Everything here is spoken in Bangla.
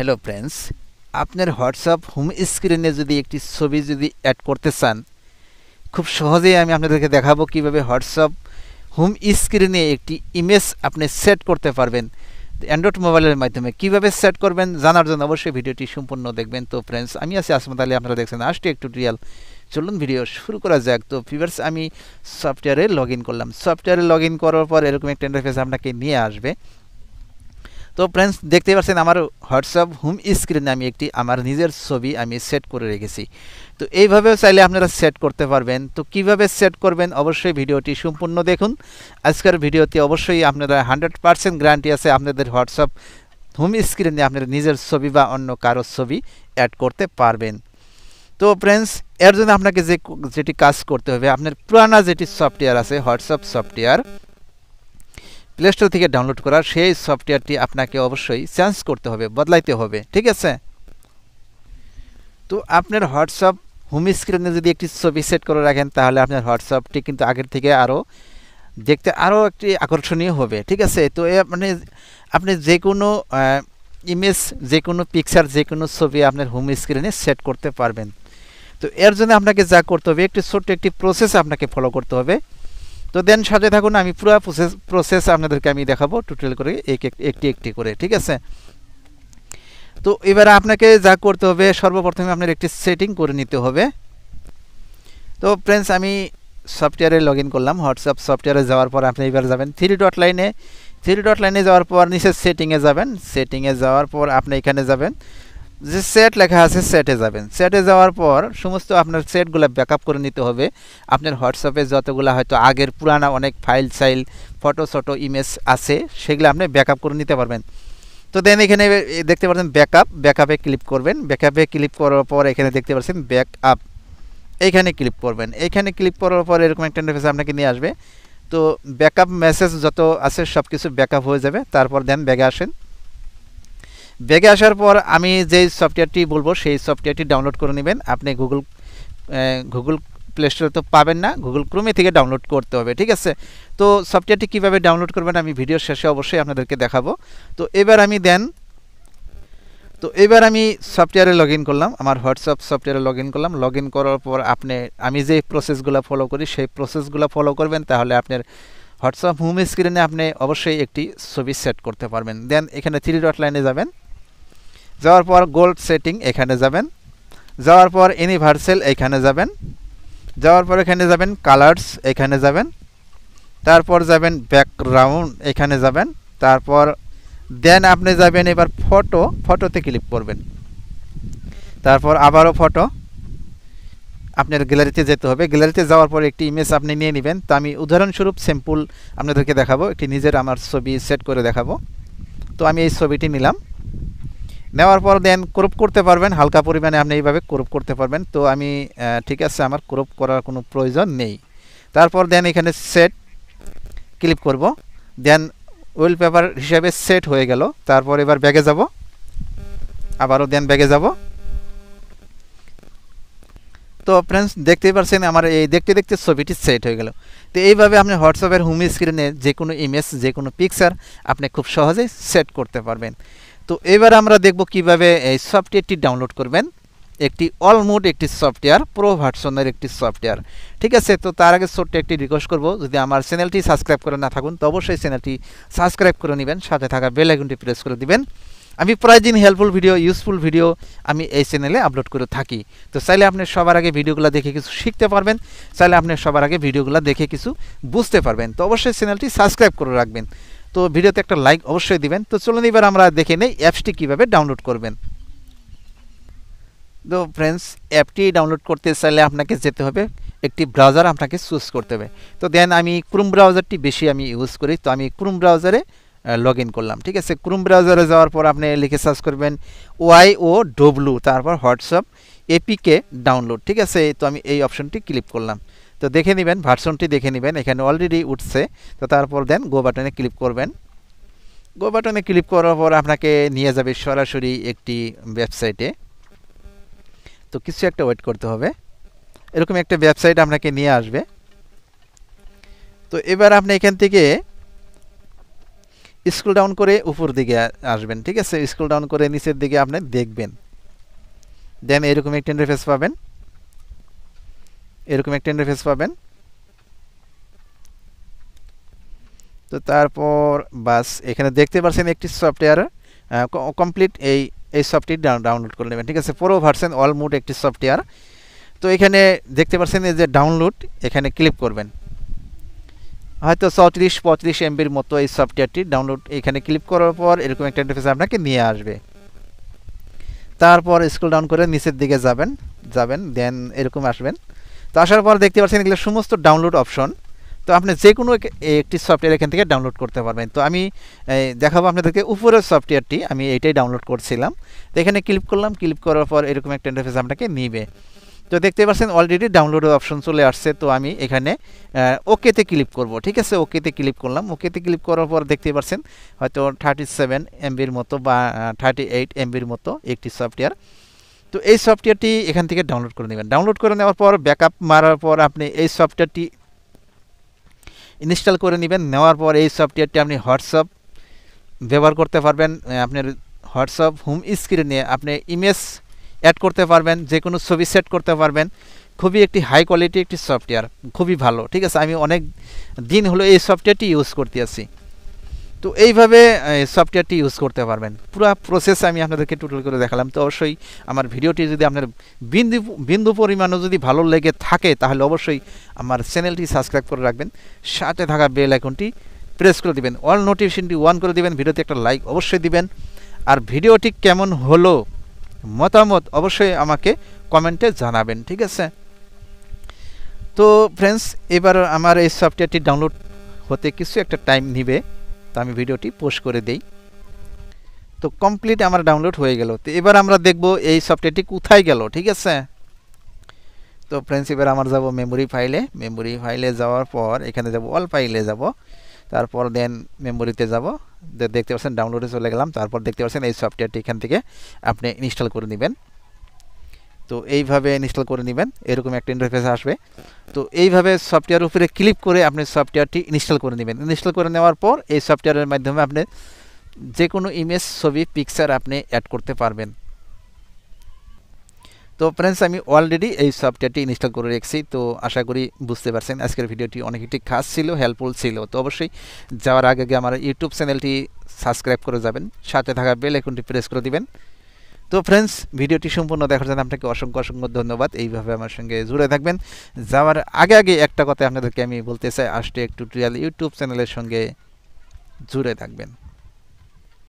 হ্যালো ফ্রেন্ডস আপনার হোয়াটসঅ্যাপ হোম স্ক্রিনে যদি একটি ছবি যদি অ্যাড করতে চান, খুব সহজেই আমি আপনাদেরকে দেখাবো কীভাবে হোয়াটসঅ্যাপ হোম স্ক্রিনে একটি ইমেজ আপনি সেট করতে পারবেন অ্যান্ড্রয়েড মোবাইলের মাধ্যমে। কীভাবে সেট করবেন জানার জন্য অবশ্যই ভিডিওটি সম্পূর্ণ দেখবেন। তো ফ্রেন্ডস আমি আছি আসমত আলী। আপনারা দেখছেন আসটি একটু রিয়াল চলুন ভিডিও শুরু করা যাক। তো ফিভার্স আমি সফটওয়্যারে লগ করলাম। সফটওয়্যারে লগ করার পর এরকম একটা ইন্টারফেস আপনাকে নিয়ে আসবে। তো ফ্রেন্ডস দেখতে পাচ্ছেন আমার হোয়াটসঅ্যাপ হোম স্ক্রিনে আমি একটি, আমার নিজের ছবি আমি সেট করে রেখেছি। তো এইভাবেও চাইলে আপনারা সেট করতে পারবেন। তো কীভাবে সেট করবেন? অবশ্যই ভিডিওটি সম্পূর্ণ দেখুন। আজকের ভিডিওতে অবশ্যই আপনারা হান্ড্রেড পারসেন্ট গ্যারান্টি আছে আপনাদের হোয়াটসঅ্যাপ হোম স্ক্রিনে আপনার নিজের ছবি বা অন্য কারোর ছবি অ্যাড করতে পারবেন। তো ফ্রেন্ডস এর জন্য আপনাকে যে যেটি কাজ করতে হবে, আপনার পুরানা যেটি সফটওয়্যার আছে, হোয়াটসঅ্যাপ সফটওয়্যার প্লে স্টোর থেকে ডাউনলোড করা সেই সফটওয়্যারটি আপনাকে অবশ্যই চেঞ্জ করতে হবে, বদলাইতে হবে, ঠিক আছে? তো আপনার হোয়াটসঅ্যাপ হোম স্ক্রিনে যদি একটি ছবি সেট করে রাখেন, তাহলে আপনার হোয়াটসঅ্যাপটি কিন্তু আগের থেকে আরও দেখতে আরও একটি আকর্ষণীয় হবে, ঠিক আছে? তো মানে আপনি যে কোনো ইমেজ যে কোনো পিকচার যে কোনো ছবি আপনার হোম স্ক্রিনে সেট করতে পারবেন। তো এর জন্য আপনাকে যা করতে হবে, একটি ছোট্ট একটি প্রসেস আপনাকে ফলো করতে হবে। তো দেন সাথে থাকুন, আমি পুরো প্রসেস প্রসেস আপনাদেরকে আমি দেখাবো টোটাল করে এক একটি একটি করে, ঠিক আছে? তো এবারে আপনাকে যা করতে হবে, সর্বপ্রথমে আপনার একটি সেটিং করে নিতে হবে। তো ফ্রেন্ডস আমি সফটওয়্যারে লগ করলাম হোয়াটসঅ্যাপ সফটওয়্যারে যাওয়ার পর আপনি এবার যাবেন থ্রি ডট লাইনে থ্রি ডট লাইনে যাওয়ার পর নিচে সেটিংয়ে যাবেন সেটিংয়ে যাওয়ার পর আপনি এখানে যাবেন। যে সেট লেখা আছে সেটে যাবেন। সেটে যাওয়ার পর সমস্ত আপনার সেটগুলো ব্যাকআপ করে নিতে হবে। আপনার হোয়াটসঅ্যাপে যতগুলো হয়তো আগের পুরানা অনেক ফাইল সাইল ফটো শটো ইমেজ আছে, সেগুলো আপনি ব্যাকআপ করে নিতে পারবেন। তো দেন এখানে দেখতে পাচ্ছেন ব্যাকআপ ব্যাকআপে ক্লিক করবেন। ব্যাকআপে ক্লিক করার পর এখানে দেখতে পাচ্ছেন ব্যাকআপ এইখানে ক্লিক করবেন। এইখানে ক্লিক করার পর এরকম একটা ইন্টারফেস আপনাকে নিয়ে আসবে। তো ব্যাকআপ মেসেজ যত আছে সব কিছু ব্যাকআপ হয়ে যাবে। তারপর দেন ব্যাগে আসেন। ব্যাগে আসার পর আমি যেই সফটওয়্যারটি বলব, সেই সফটওয়্যারটি ডাউনলোড করে নেবেন। আপনি গুগল গুগল প্লে স্টোরে তো পাবেন না। গুগল ক্রোমে থেকে ডাউনলোড করতে হবে, ঠিক আছে? তো সফটওয়্যারটি কীভাবে ডাউনলোড করবেন আমি ভিডিওর শেষে অবশ্যই আপনাদেরকে দেখাবো। তো এবার আমি দেন, তো এবার আমি সফটওয়্যারে লগ করলাম, আমার হোয়াটসঅ্যাপ সফটওয়্যারে লগ করলাম। লগ করার পর আপনি, আমি যে প্রসেসগুলো ফলো করি, সেই প্রসেসগুলো ফলো করবেন, তাহলে আপনার হোয়াটসঅ্যাপ হোম স্ক্রিনে আপনি অবশ্যই একটি ছবি সেট করতে পারবেন। দেন এখানে থ্রি ডট লাইনে যাবেন। যাওয়ার পর গোল্ড সেটিং এখানে যাবেন। যাওয়ার পর ইউনিভার্সাল এখানে যাবেন। যাওয়ার পর এখানে যাবেন কালার্স এখানে যাবেন। তারপর যাবেন ব্যাকগ্রাউন্ড এখানে যাবেন। তারপর দেন আপনি যাবেন এবার ফটো ফটোতে ক্লিক করবেন। তারপর আবারও ফটো আপনার গ্যালারিতে যেতে হবে। গ্যালারিতে যাওয়ার পর একটি ইমেজ আপনি নিয়ে নেবেন। তো আমি উদাহরণস্বরূপ স্যাম্পল আপনাদেরকে দেখাবো। একটি নিজের আমার ছবি সেট করে দেখাবো। তো আমি এই ছবিটি নিলাম। নেওয়ার পর দেন ক্রপ করতে পারবেন, হালকা পরিমাণে আপনি এইভাবে ক্রপ করতে পারবেন। তো আমি ঠিক আছে, আমার ক্রপ করার কোনো প্রয়োজন নেই। তারপর দেন এখানে সেট ক্লিক করব। দেন ওয়েল পেপার হিসাবে সেট হয়ে গেল। তারপর এবার ব্যাগে যাব। আবারও দেন ব্যাগে যাব। তো ফ্রেন্ডস দেখতেই পারছেন আমার এই দেখতে দেখতে ছবিটি সেট হয়ে গেল। তো এইভাবে আপনি হোয়াটসঅ্যাপের হোম স্ক্রিনে যে কোনো ইমেজ যে কোনো পিকচার আপনি খুব সহজেই সেট করতে পারবেন। তো এবার আমরা দেখব কীভাবে এই সফটওয়্যারটি ডাউনলোড করবেন। একটি অল মোড একটি সফটওয়্যার প্রো ভার্সনের একটি সফটওয়্যার ঠিক আছে, তো তার আগে ছোট্ট একটি রিকোয়েস্ট করব। যদি আমার চ্যানেলটি সাবস্ক্রাইব করে না থাকুন, তো অবশ্যই চ্যানেলটি সাবস্ক্রাইব করে নেবেন, সাথে থাকা বেল আইকনটি প্রেস করে দিবেন। আমি প্রায় দিন হেল্পফুল ভিডিও ইউজফুল ভিডিও আমি এই চ্যানেলে আপলোড করে থাকি। তো চাইলে আপনি সবার আগে ভিডিওগুলো দেখে কিছু শিখতে পারবেন, চাইলে আপনি সবার আগে ভিডিওগুলো দেখে কিছু বুঝতে পারবেন। তো অবশ্যই চ্যানেলটি সাবস্ক্রাইব করে রাখবেন। তো ভিডিওতে একটা লাইক অবশ্যই দিবেন। তো চলুন এবার আমরা দেখে নেই অ্যাপসটি কীভাবে ডাউনলোড করবেন। তো ফ্রেন্ডস অ্যাপটি ডাউনলোড করতে চাইলে আপনাকে যেতে হবে, একটি ব্রাউজার আপনাকে চুজ করতে হবে। তো দেন আমি ক্রুম ব্রাউজারটি বেশি আমি ইউজ করি। তো আমি ক্রুম ব্রাউজারে লগ ইন করলাম, ঠিক আছে? ক্রুম ব্রাউজারে যাওয়ার পর আপনি লিখে সার্চ করবেন ওয়াই ও ডব্লু তারপর হোয়াটসঅ্যাপ এপিকে ডাউনলোড ঠিক আছে? তো আমি এই অপশনটি ক্লিক করলাম। তো দেখে নেবেন ভার্সনটি দেখে নেবেন, এখানে অলরেডি উঠছে। তো তারপর দেন গো বাটনে ক্লিক করবেন। গো বাটনে ক্লিক করার পর আপনাকে নিয়ে যাবে সরাসরি একটি ওয়েবসাইটে তো কিছু একটা ওয়েট করতে হবে। এরকম একটা ওয়েবসাইট আপনাকে নিয়ে আসবে। তো এবার আপনি এখান থেকে স্ক্রল ডাউন করে উপর দিকে আসবেন, ঠিক আছে? স্ক্রল ডাউন করে নিচের দিকে আপনি দেখবেন। দেন এরকম একটা ইন্টারফেস পাবেন। এরকম একটা ইন্টারফেস পাবেন। তো তারপর বাস, এখানে দেখতে পাচ্ছেন একটি সফটওয়্যার কমপ্লিট এই এই সফটওয়্যার ডাউনলোড করে নেবেন, ঠিক আছে? পুরো ভার্সন অল মুড একটি সফটওয়্যার তো এখানে দেখতে পাচ্ছেন এই যে ডাউনলোড এখানে ক্লিক করবেন। হয়তো চৌত্রিশ পঁয়ত্রিশ এমবির মতো এই সফটওয়্যারটি ডাউনলোড এখানে ক্লিক করার পর এরকম একটা ইন্টারফেস আপনাকে নিয়ে আসবে। তারপর স্ক্রল ডাউন করে নিচের দিকে যাবেন যাবেন দেন এরকম আসবেন। তো আসার পর দেখতে পাচ্ছেন এগুলো সমস্ত ডাউনলোড অপশন তো আপনি যে কোনো একটি সফটওয়্যার এখান থেকে ডাউনলোড করতে পারবেন। তো আমি দেখাবো আপনাদেরকে উপরের সফটওয়্যারটি আমি এইটাই ডাউনলোড করছিলাম। তো এখানে ক্লিক করলাম ক্লিক করার পর এরকম একটা ইন্টারফেস আপনাকে নিবে। তো দেখতে পাচ্ছেন অলরেডি ডাউনলোডের অপশন চলে আসছে, তো আমি এখানে ওকেতে ক্লিক করব, ঠিক আছে? ওকেতে ক্লিক করলাম ওকেতে ক্লিক করার পর দেখতে পাচ্ছেন, হয়তো থার্টি সেভেন এমবির মতো বা থার্টি এইট এমবির মতো একটি সফটওয়্যার তো এই সফটওয়্যারটি এখান থেকে ডাউনলোড করে নেবেন। ডাউনলোড করে নেওয়ার পর ব্যাকআপ মারার পর আপনি এই সফটওয়্যারটি ইনস্টল করে নেবেন। নেওয়ার পর এই সফটওয়্যারটি আপনি হোয়াটসঅ্যাপ ব্যবহার করতে পারবেন। আপনার হোয়াটসঅ্যাপ হোম স্ক্রিনে আপনি ইমেজ অ্যাড করতে পারবেন যে কোনো ছবি সেট করতে পারবেন। খুবই একটি হাই কোয়ালিটি একটি সফটওয়্যার খুবই ভালো, ঠিক আছে? আমি অনেক দিন হলো এই সফটওয়্যারটি ইউজ করতে আছি। তো এইভাবে সফটওয়্যারটি ইউজ করতে পারবেন। পুরো প্রসেস আমি আপনাদেরকে টুটল করে দেখালাম। তো অবশ্যই আমার ভিডিওটি যদি আপনার বিন্দু বিন্দু পরিমাণও যদি ভালো লেগে থাকে, তাহলে অবশ্যই আমার চ্যানেলটি সাবস্ক্রাইব করে রাখবেন। সাথে থাকা বেল আইকনটি প্রেস করে দিবেন। অল নোটিফিকেশনটি অন করে দিবেন। ভিডিওতে একটা লাইক অবশ্যই দিবেন। আর ভিডিওটি কেমন হলো মতামত অবশ্যই আমাকে কমেন্টে জানাবেন, ঠিক আছে? তো ফ্রেন্ডস এবার আমার এই সফটওয়্যারটি ডাউনলোড হতে কিছু একটা টাইম নিবে, তো আমি ভিডিওটি পোস্ট করে দেই। তো কমপ্লিট আমার ডাউনলোড হয়ে গেল। তো এবার আমরা দেখব এই সফটওয়্যারটি কোথায় গেল, ঠিক আছে? তো ফ্রেন্ডস এবার আমার যাব মেমোরি ফাইলে মেমোরি ফাইলে যাওয়ার পর এখানে যাব অল ফাইলে যাব। তারপর দেন মেমোরিতে যাব। দেখতে পাচ্ছেন ডাউনলোডে চলে গেলাম। তারপর দেখতে পাচ্ছেন, এই সফটওয়্যারটি এখান থেকে আপনি ইনস্টল করে নেবেন। তো এইভাবে ইনস্টল করে নেবেন। এরকম একটা ইন্টারফেস আসবে। তো এইভাবে সফটওয়্যার উপরে ক্লিক করে আপনি সফটওয়্যারটি ইনস্টল করে নেবেন। ইনস্টল করে নেওয়ার পর এই সফটওয়্যারের মাধ্যমে আপনি যে কোনো ইমেজ ছবি পিকচার আপনি অ্যাড করতে পারবেন। তো ফ্রেন্ডস আমি অলরেডি এই সফটওয়্যারটি ইনস্টল করে রেখেছি। তো আশা করি বুঝতে পারছেন, আজকের ভিডিওটি অনেক একটি খাস ছিল হেল্পফুল ছিল। তো অবশ্যই যাওয়ার আগে আগে আমার ইউটিউব চ্যানেলটি সাবস্ক্রাইব করে যাবেন, সাথে থাকা বেল আইকনটি প্রেস করে দিবেন। তো ফ্রেন্ডস ভিডিওটি সম্পূর্ণ দেখার জন্য আপনাকে অসংখ্য অসংখ্য ধন্যবাদ। এইভাবে আমার সঙ্গে জুড়ে থাকবেন। যাওয়ার আগে আগে একটা কথা আপনাদেরকে আমি বলতে চাই, আসতে একটু টিউটোরিয়াল ইউটিউব চ্যানেলের সঙ্গে জুড়ে থাকবেন।